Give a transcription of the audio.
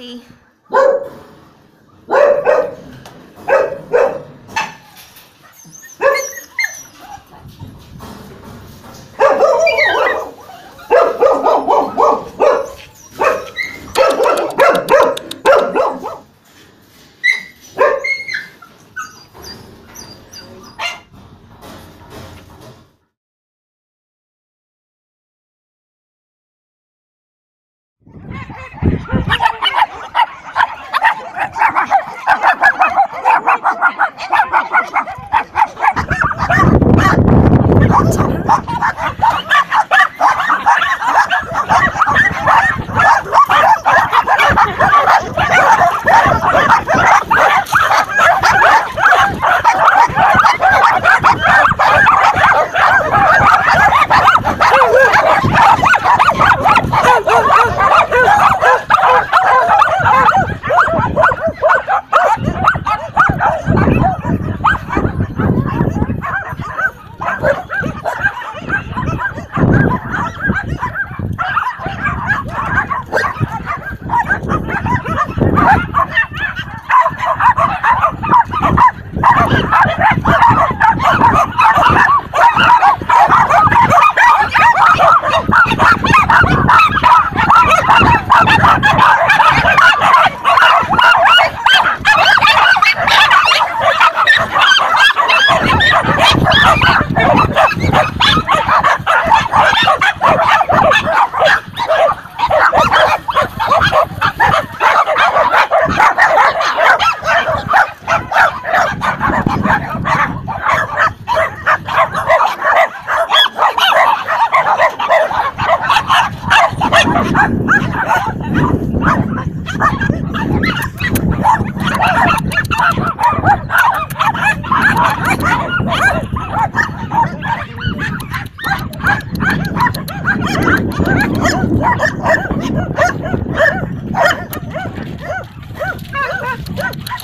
healthy. Ha ha ha! Ah!